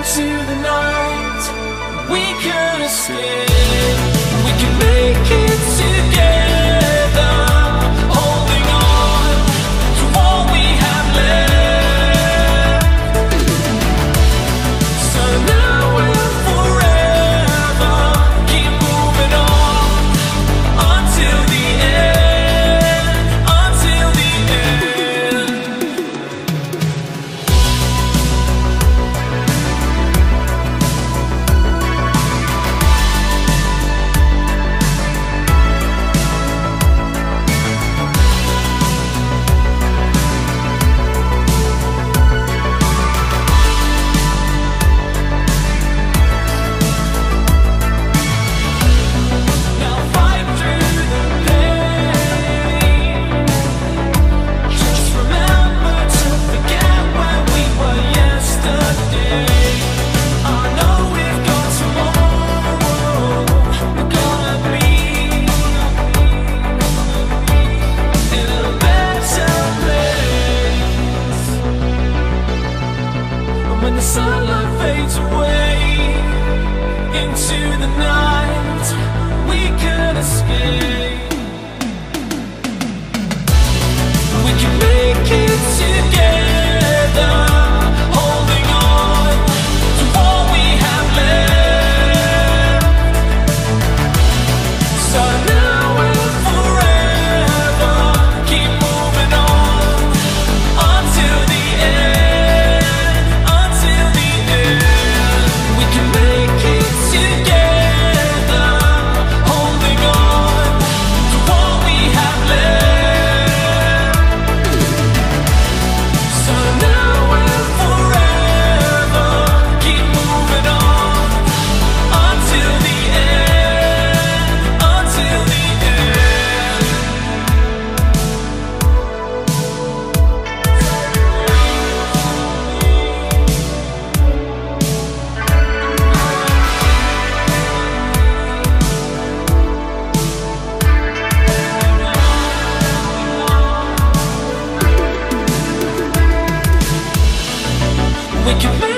into the night. We could escape. We could make it. the sunlight fades away into the night. you